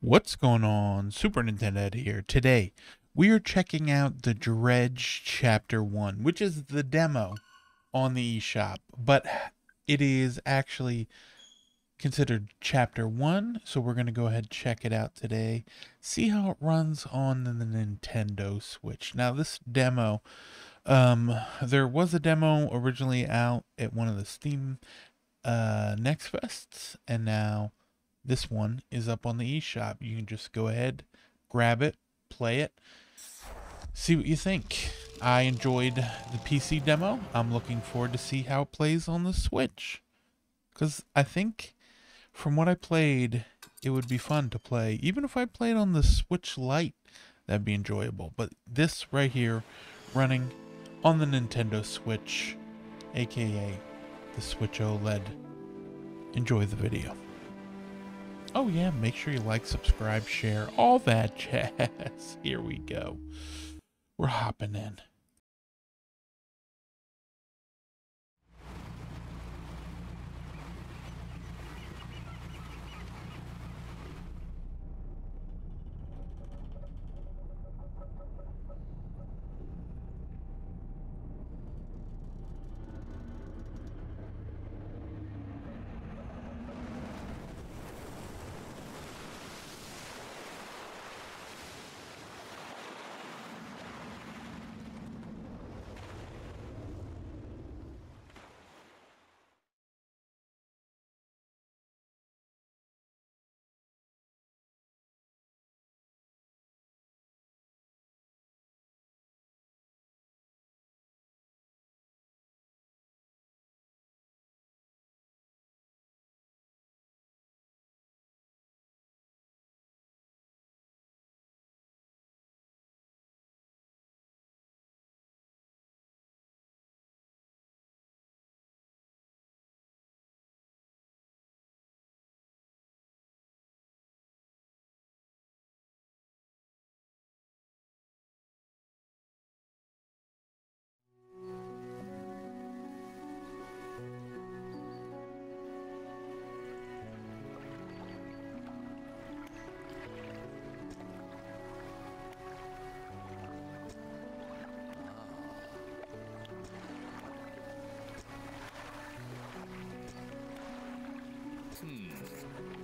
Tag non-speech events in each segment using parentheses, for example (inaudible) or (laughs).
What's going on? Super Nintendad here. Today, we are checking out the Dredge Chapter 1, which is the demo on the eShop, but it is actually considered Chapter 1, so we're going to go ahead and check it out today, see how it runs on the Nintendo Switch. Now, this demo, um, there was a demo originally out at one of the Steam uh, Next Fests, and now this one is up on the eShop. You can just go ahead, grab it, play it, see what you think. I enjoyed the PC demo. I'm looking forward to see how it plays on the Switch. Because I think from what I played, it would be fun to play. Even if I played on the Switch Lite, that'd be enjoyable. But this right here, running on the Nintendo Switch, aka the Switch OLED. Enjoy the video. Oh yeah, make sure you like, subscribe, share, all that (laughs) jazz. Here we go. We're hopping in. Hmm.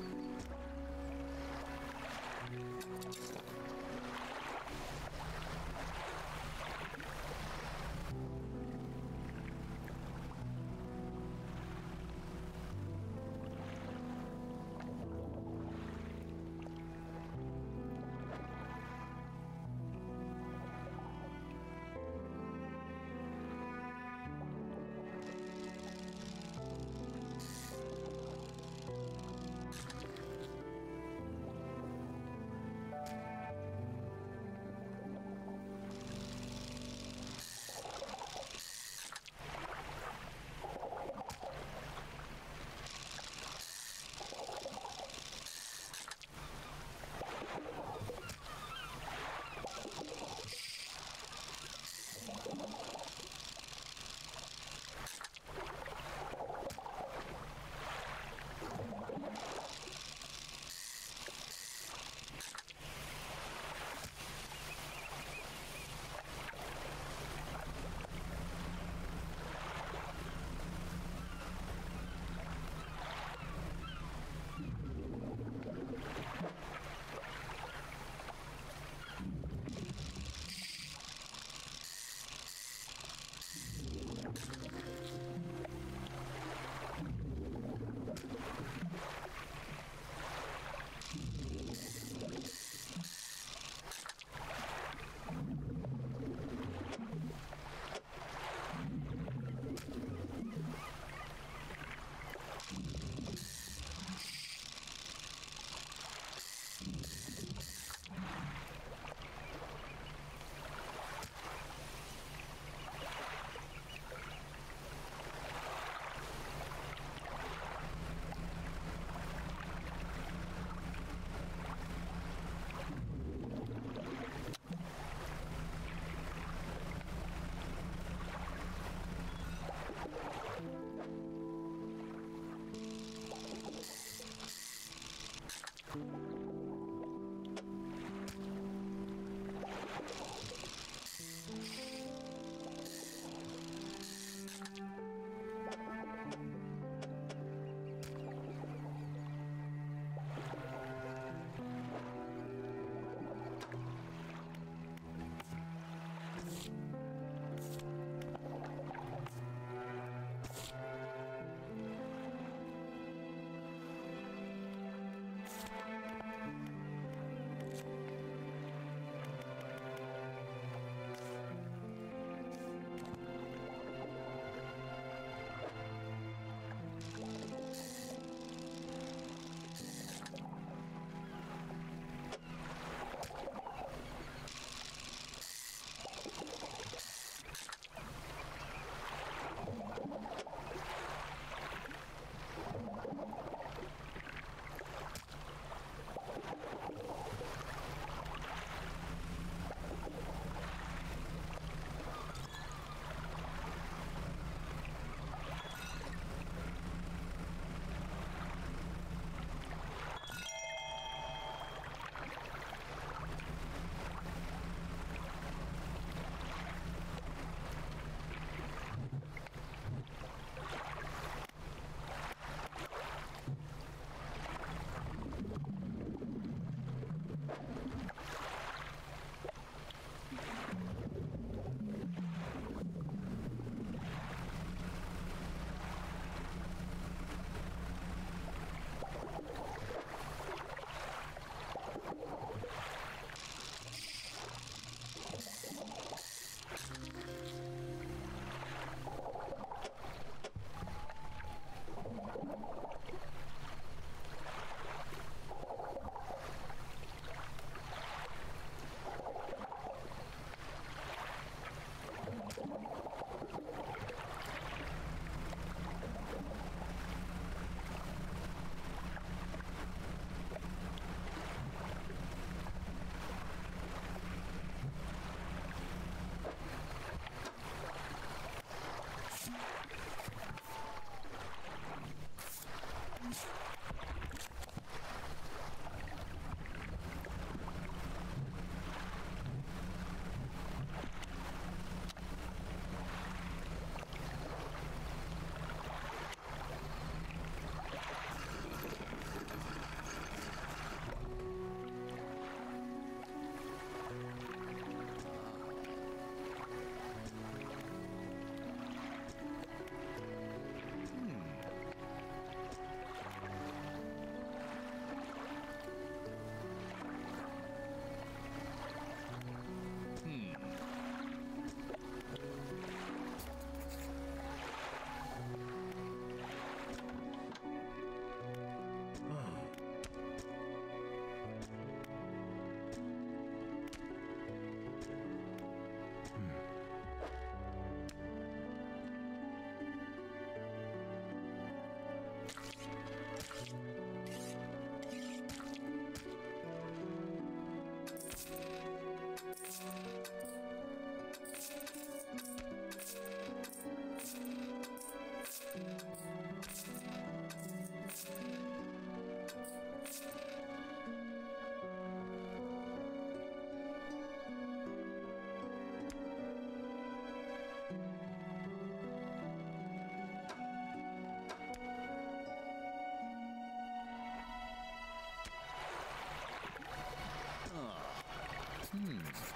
Hmm.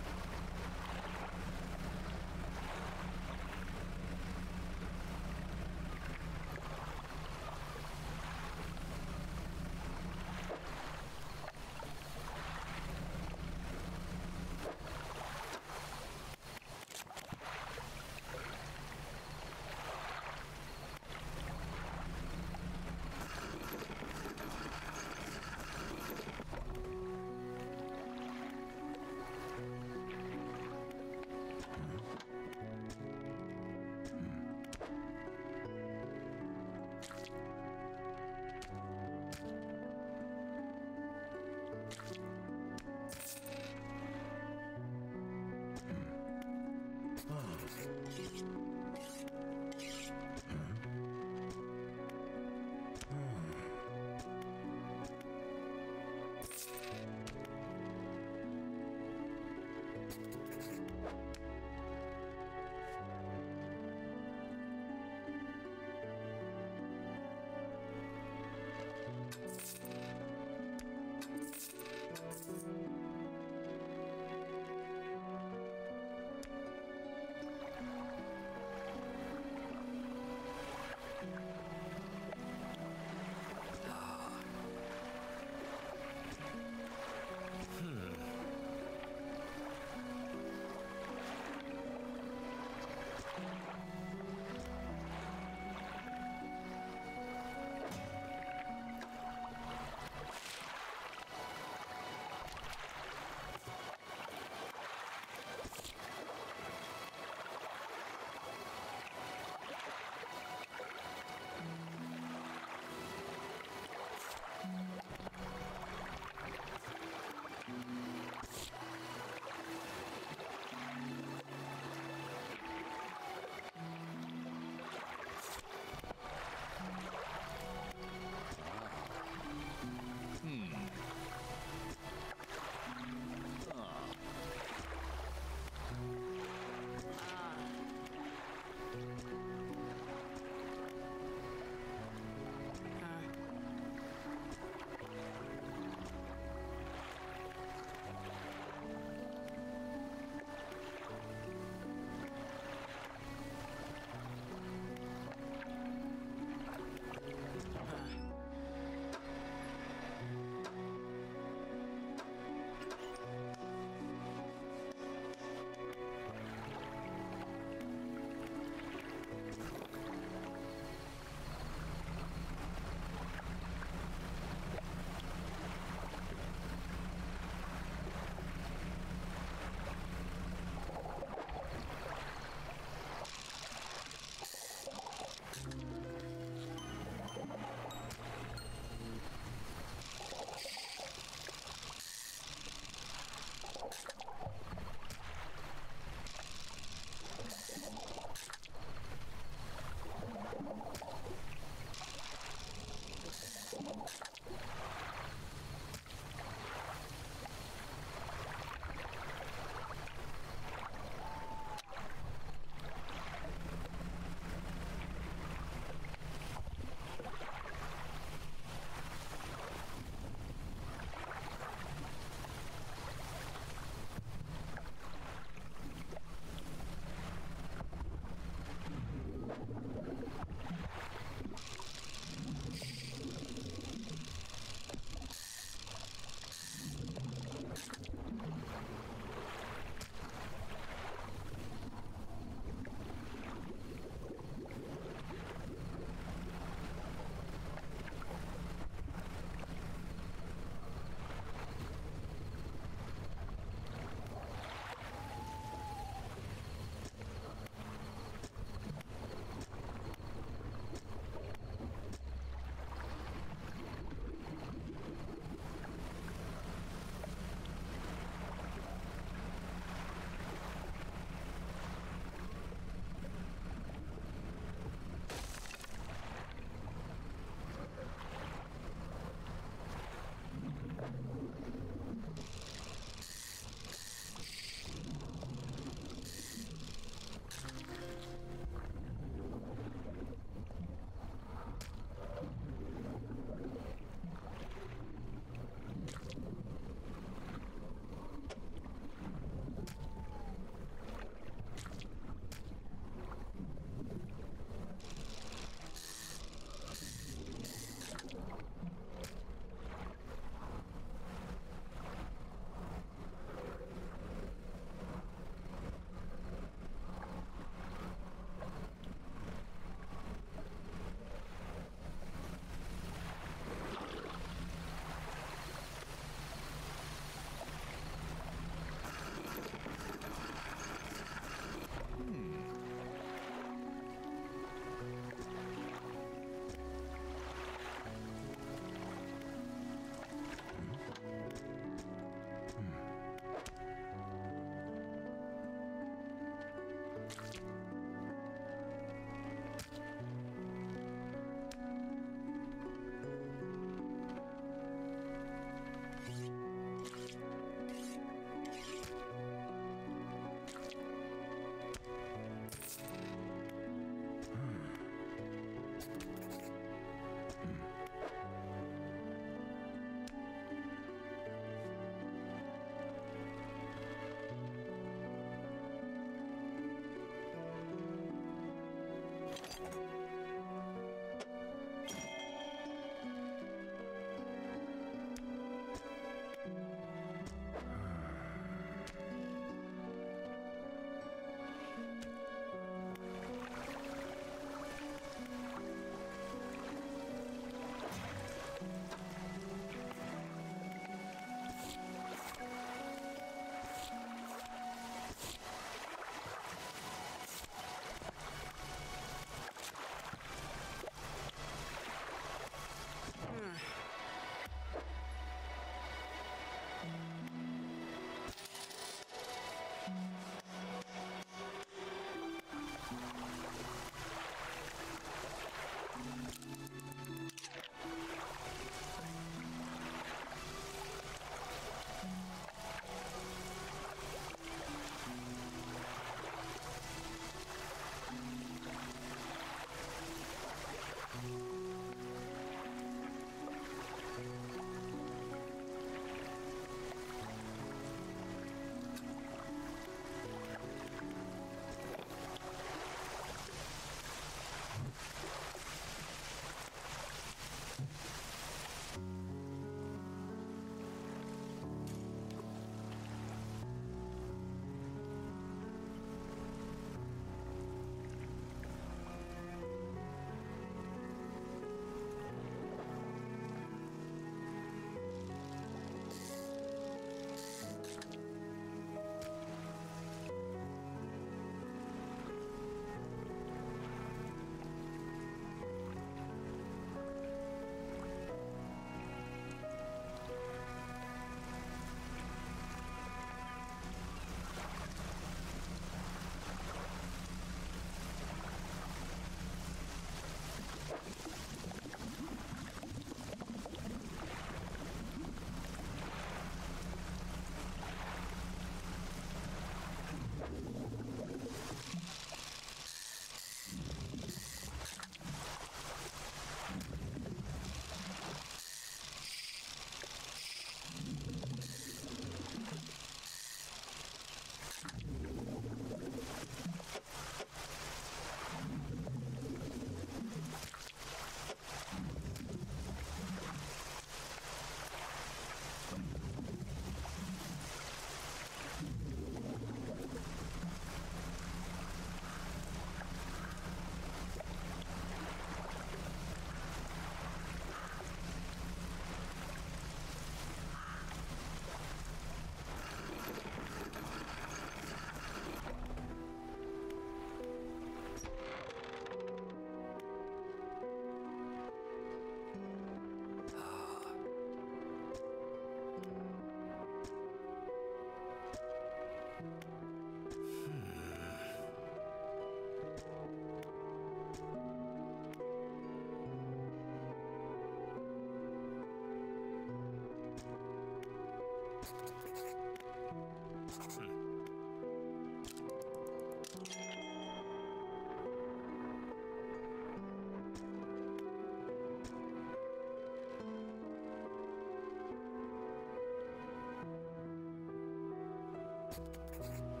Thank mm -hmm. you.